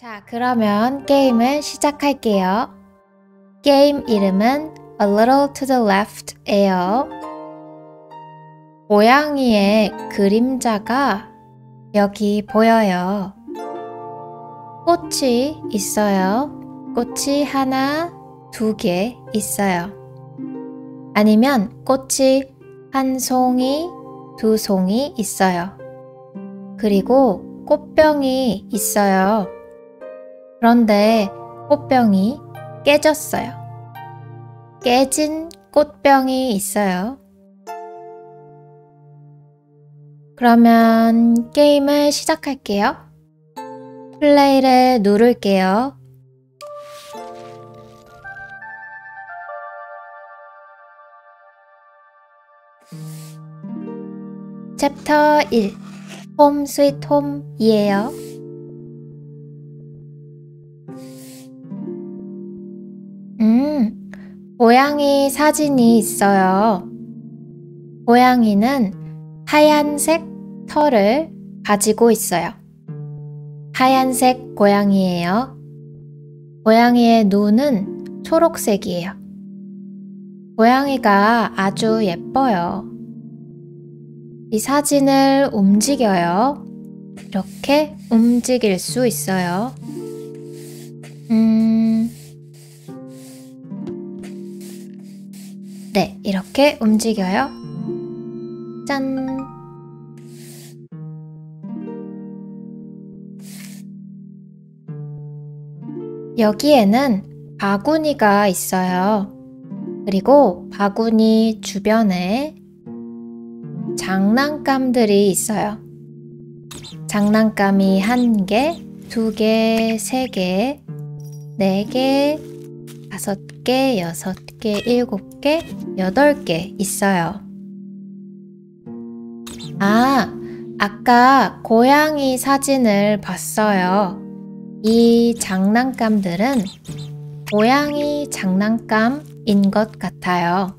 자, 그러면 게임을 시작할게요. 게임 이름은 A Little to the Left예요. 고양이의 그림자가 여기 보여요. 꽃이 있어요. 꽃이 하나, 두 개 있어요. 아니면 꽃이 한 송이, 두 송이 있어요. 그리고 꽃병이 있어요. 그런데 꽃병이 깨졌어요. 깨진 꽃병이 있어요. 그러면 게임을 시작할게요. 플레이를 누를게요. 챕터 1 Home Sweet Home이에요. 고양이 사진이 있어요. 고양이는 하얀색 털을 가지고 있어요. 하얀색 고양이예요. 고양이의 눈은 초록색이에요. 고양이가 아주 예뻐요. 이 사진을 움직여요. 이렇게 움직일 수 있어요. 음, 네, 이렇게 움직여요. 짠! 여기에는 바구니가 있어요. 그리고 바구니 주변에 장난감들이 있어요. 장난감이 한 개, 두 개, 세 개, 네 개, 다섯 개, 여섯 개, 일곱 개, 여덟 개 있어요. 아, 아까 고양이 사진을 봤어요. 이 장난감들은 고양이 장난감인 것 같아요.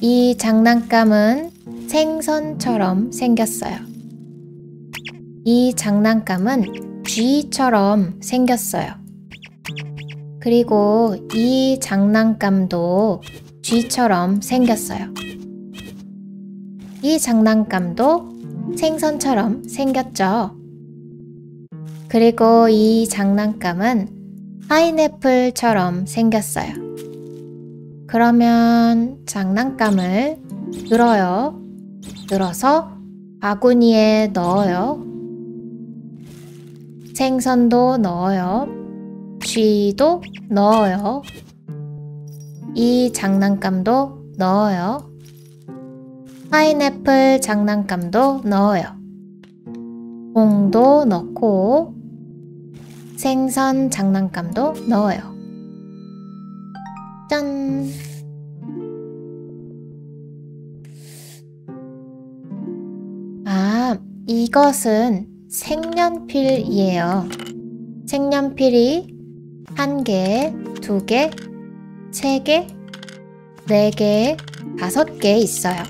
이 장난감은 생선처럼 생겼어요. 이 장난감은 쥐처럼 생겼어요. 그리고 이 장난감도 쥐처럼 생겼어요. 이 장난감도 생선처럼 생겼죠. 그리고 이 장난감은 파인애플처럼 생겼어요. 그러면 장난감을 들어요. 들어서 바구니에 넣어요. 생선도 넣어요. 쥐도 넣어요. 이 장난감도 넣어요. 파인애플 장난감도 넣어요. 공도 넣고 생선 장난감도 넣어요. 짠! 아, 이것은 색연필이에요. 색연필이 한 개, 두 개, 세 개, 네 개, 다섯 개 있어요.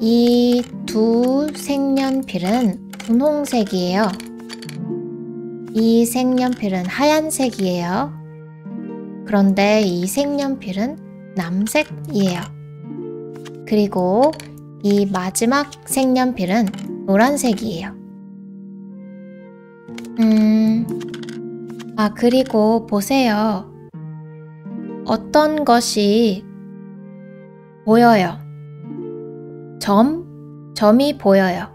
이 두 색연필은 분홍색이에요. 이 색연필은 하얀색이에요. 그런데 이 색연필은 남색이에요. 그리고 이 마지막 색연필은 노란색이에요. 음, 아, 그리고 보세요. 어떤 것이 보여요. 점, 점이 보여요.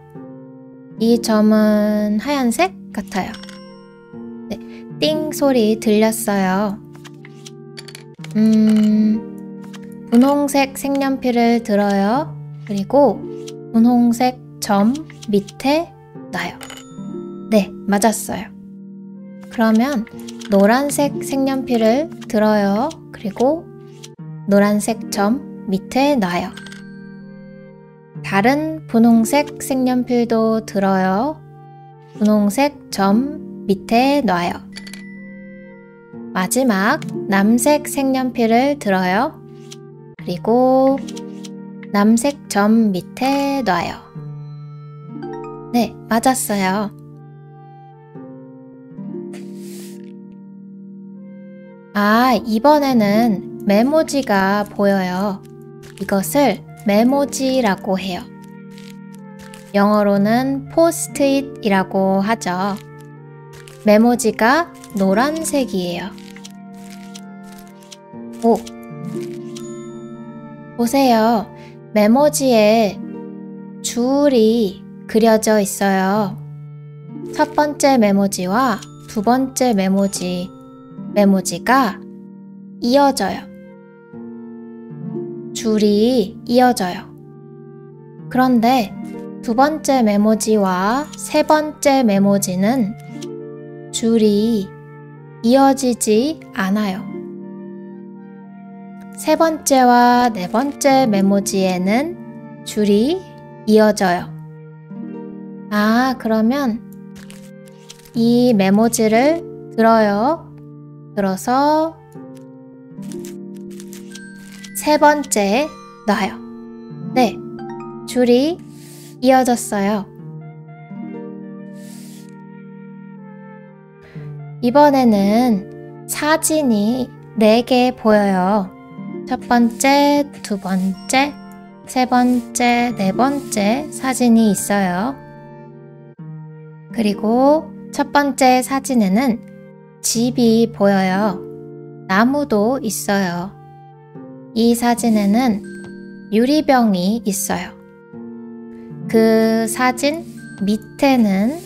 이 점은 하얀색 같아요. 네, 띵 소리 들렸어요. 음, 분홍색 색연필을 들어요. 그리고 분홍색 점 밑에 놔요. 네, 맞았어요. 그러면 노란색 색연필을 들어요. 그리고 노란색 점 밑에 놔요. 다른 분홍색 색연필도 들어요. 분홍색 점 밑에 놔요. 마지막 남색 색연필을 들어요. 그리고 남색 점 밑에 놔요. 네, 맞았어요. 아, 이번에는 메모지가 보여요. 이것을 메모지라고 해요. 영어로는 포스트잇이라고 하죠. 메모지가 노란색이에요. 오, 보세요. 메모지에 줄이 그려져 있어요. 첫 번째 메모지와 두 번째 메모지, 메모지가 이어져요. 줄이 이어져요. 그런데 두 번째 메모지와 세 번째 메모지는 줄이 이어지지 않아요. 세 번째와 네 번째 메모지에는 줄이 이어져요. 아, 그러면 이 메모지를 들어요. 들어서 세 번째 놔요. 네, 줄이 이어졌어요. 이번에는 사진이 4개 보여요. 첫 번째, 두 번째, 세 번째, 네 번째 사진이 있어요. 그리고 첫 번째 사진에는 집이 보여요. 나무도 있어요. 이 사진에는 유리병이 있어요. 그 사진 밑에는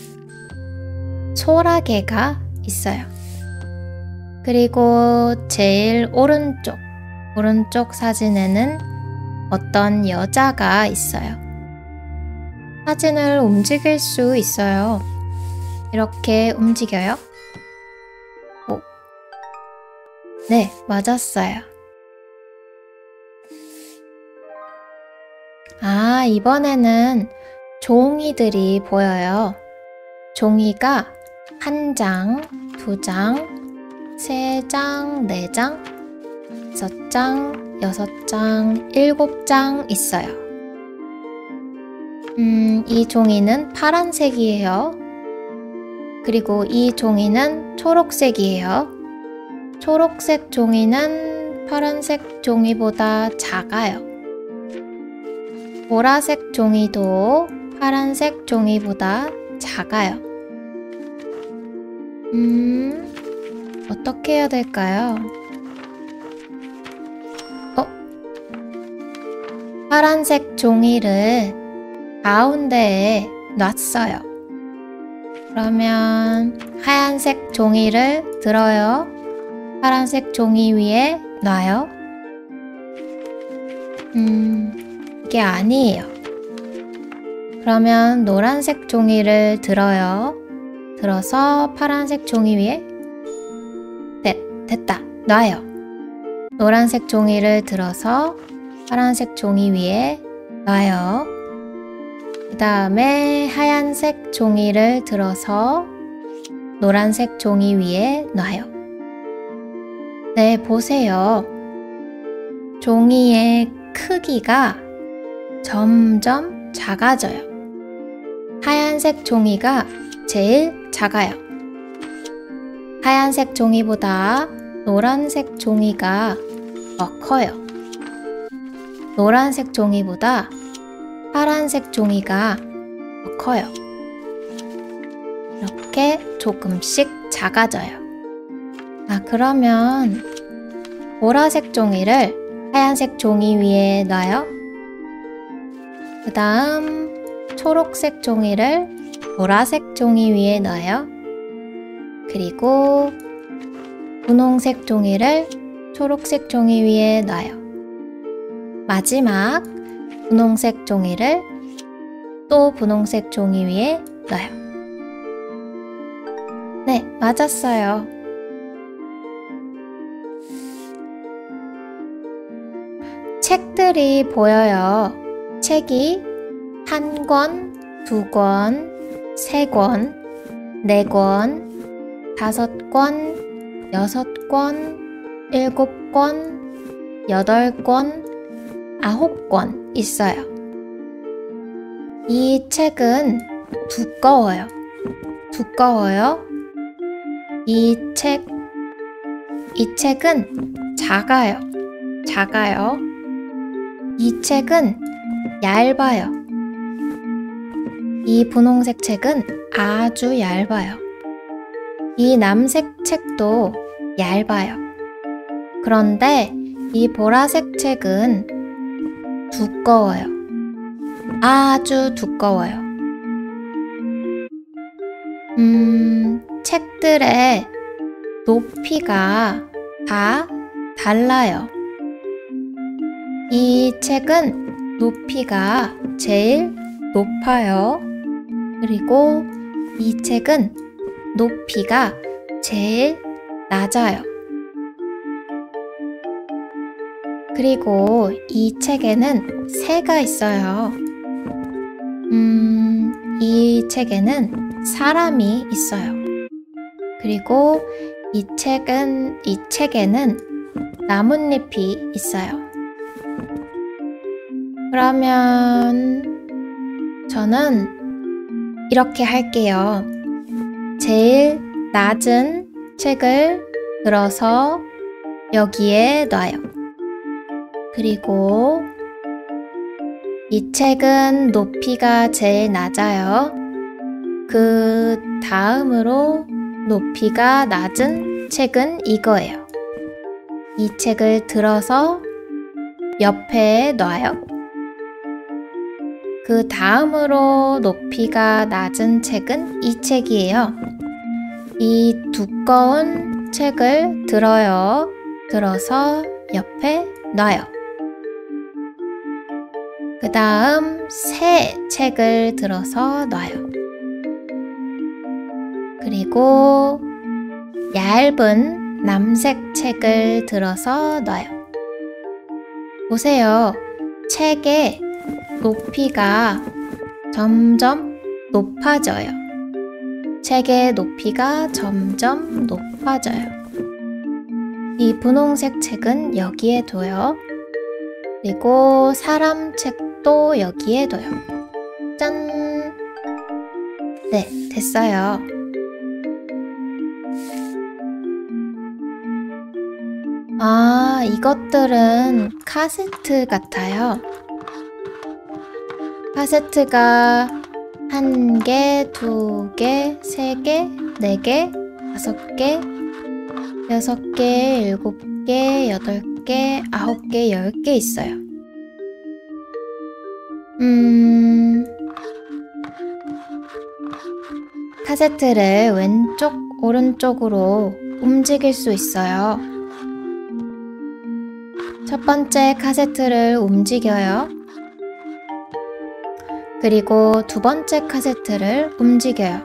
소라게가 있어요. 그리고 제일 오른쪽, 오른쪽 사진에는 어떤 여자가 있어요. 사진을 움직일 수 있어요. 이렇게 움직여요. 네, 맞았어요. 아, 이번에는 종이들이 보여요. 종이가 한 장, 두 장, 세 장, 네 장, 다섯 장, 여섯 장, 일곱 장 있어요. 음, 이 종이는 파란색이에요. 그리고 이 종이는 초록색이에요. 초록색 종이는 파란색 종이보다 작아요. 보라색 종이도 파란색 종이보다 작아요. 음, 어떻게 해야 될까요? 어? 파란색 종이를 가운데에 놨어요. 그러면 하얀색 종이를 들어요. 파란색 종이 위에 놔요. 음, 이게 아니에요. 그러면 노란색 종이를 들어요. 들어서 파란색 종이 위에 네, 됐다. 놔요. 노란색 종이를 들어서 파란색 종이 위에 놔요. 그 다음에 하얀색 종이를 들어서 노란색 종이 위에 놔요. 네, 보세요. 종이의 크기가 점점 작아져요. 하얀색 종이가 제일 작아요. 하얀색 종이보다 노란색 종이가 더 커요. 노란색 종이보다 파란색 종이가 더 커요. 이렇게 조금씩 작아져요. 아, 그러면 보라색 종이를 하얀색 종이 위에 놔요. 그 다음 초록색 종이를 보라색 종이 위에 놔요. 그리고 분홍색 종이를 초록색 종이 위에 놔요. 마지막 분홍색 종이를 또 분홍색 종이 위에 놔요. 네, 맞았어요. 책들이 보여요. 책이 한 권, 두 권, 세 권, 네 권, 다섯 권, 여섯 권, 일곱 권, 여덟 권, 아홉 권 있어요. 이 책은 두꺼워요. 두꺼워요. 이 책, 이 책은 작아요. 작아요. 이 책은 얇아요. 이 분홍색 책은 아주 얇아요. 이 남색 책도 얇아요. 그런데 이 보라색 책은 두꺼워요. 아주 두꺼워요. 음, 책들의 높이가 다 달라요. 이 책은 높이가 제일 높아요. 그리고 이 책은 높이가 제일 낮아요. 그리고 이 책에는 새가 있어요. 음, 이 책에는 사람이 있어요. 그리고 이 책은, 이 책에는 나뭇잎이 있어요. 그러면 저는 이렇게 할게요. 제일 낮은 책을 들어서 여기에 놔요. 그리고 이 책은 높이가 제일 낮아요. 그 다음으로 높이가 낮은 책은 이거예요. 이 책을 들어서 옆에 놔요. 그 다음으로 높이가 낮은 책은 이 책이에요. 이 두꺼운 책을 들어요. 들어서 옆에 놔요. 그 다음 새 책을 들어서 놔요. 그리고 얇은 남색 책을 들어서 놔요. 보세요. 책의 높이가 점점 높아져요. 책의 높이가 점점 높아져요. 이 분홍색 책은 여기에 둬요. 그리고 사람 책도 여기에 둬요. 짠! 네, 됐어요. 아, 이것들은 카세트 같아요. 카세트가 한 개, 두 개, 세 개, 네 개, 다섯 개, 여섯 개, 일곱 개, 여덟 개, 아홉 개, 열 개 있어요. 음, 카세트를 왼쪽, 오른쪽으로 움직일 수 있어요. 첫 번째 카세트를 움직여요. 그리고 두 번째 카세트를 움직여요.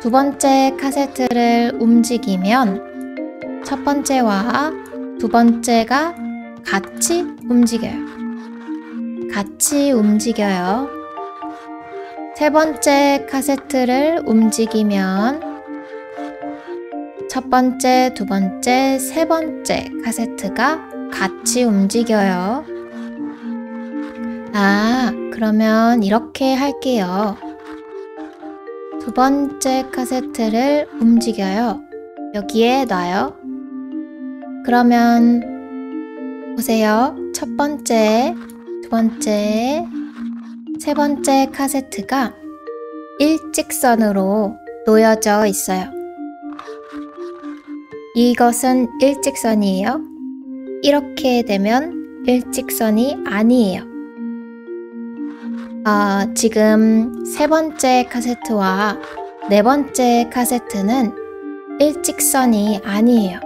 두 번째 카세트를 움직이면 첫 번째와 두 번째가 같이 움직여요. 같이 움직여요. 세 번째 카세트를 움직이면 첫 번째, 두 번째, 세 번째 카세트가 같이 움직여요. 아, 그러면 이렇게 할게요. 두 번째 카세트를 움직여요. 여기에 놔요. 그러면 보세요. 첫 번째, 두 번째, 세 번째 카세트가 일직선으로 놓여져 있어요. 이것은 일직선이에요. 이렇게 되면 일직선이 아니에요. 어, 지금 세 번째 카세트와 네 번째 카세트는 일직선이 아니에요.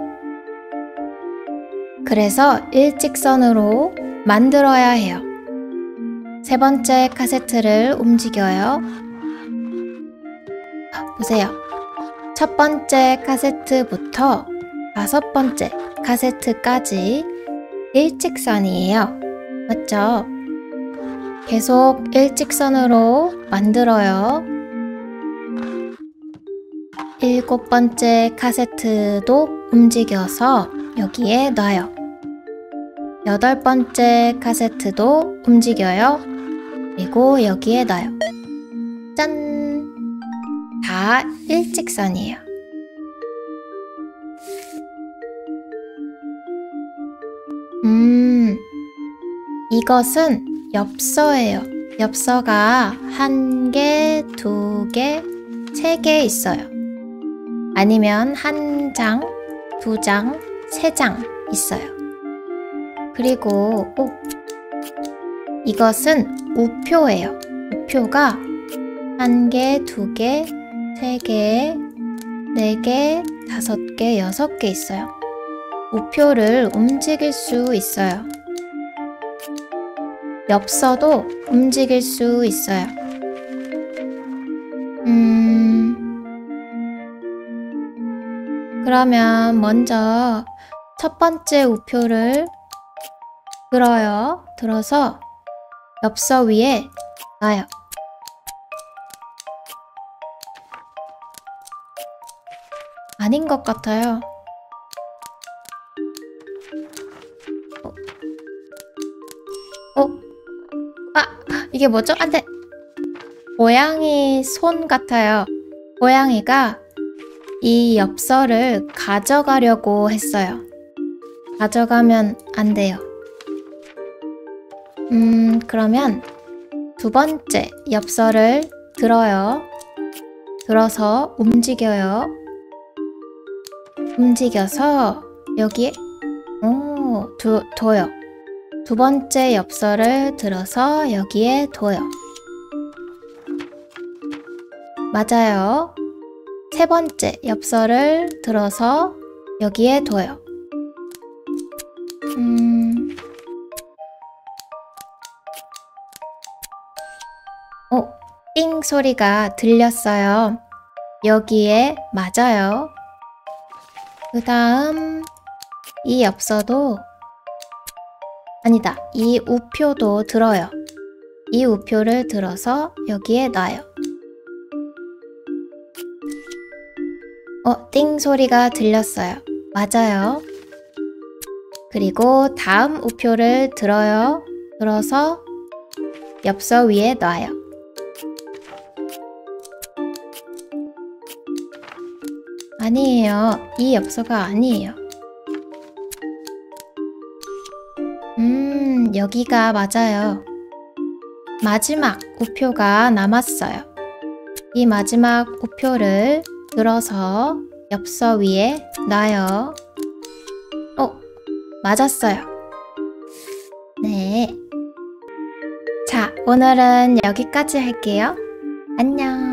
그래서 일직선으로 만들어야 해요. 세 번째 카세트를 움직여요. 보세요. 첫 번째 카세트부터 다섯 번째 카세트까지 일직선이에요. 맞죠? 계속 일직선으로 만들어요. 일곱 번째 카세트도 움직여서 여기에 놔요. 여덟 번째 카세트도 움직여요. 그리고 여기에 놔요. 짠! 다 일직선이에요. 음, 이것은 엽서예요. 엽서가 한 개, 두 개, 세 개 있어요. 아니면 한 장, 두 장, 세 장 있어요. 그리고 오, 이것은 우표예요. 우표가 한 개, 두 개, 세 개, 네 개, 다섯 개, 여섯 개 있어요. 우표를 움직일 수 있어요. 엽서도 움직일 수 있어요. 음, 그러면 먼저 첫 번째 우표를 들어요. 들어서 엽서 위에 놔요. 아닌 것 같아요. 이게 뭐죠? 안 돼! 고양이 손 같아요. 고양이가 이 엽서를 가져가려고 했어요. 가져가면 안 돼요. 음, 그러면 두 번째 엽서를 들어요. 들어서 움직여요. 움직여서 여기에 오, 두, 둬요. 두 번째 엽서를 들어서 여기에 둬요. 맞아요. 세 번째 엽서를 들어서 여기에 둬요. 음... 오, 띵 소리가 들렸어요. 여기에 맞아요. 그 다음 이 엽서도 아니다. 이 우표도 들어요. 이 우표를 들어서 여기에 놔요. 어, 띵 소리가 들렸어요. 맞아요. 그리고 다음 우표를 들어요. 들어서 엽서 위에 놔요. 아니에요. 이 엽서가 아니에요. 음, 여기가 맞아요. 마지막 우표가 남았어요. 이 마지막 우표를 들어서 엽서 위에 놔요. 어, 맞았어요. 네. 자, 오늘은 여기까지 할게요. 안녕.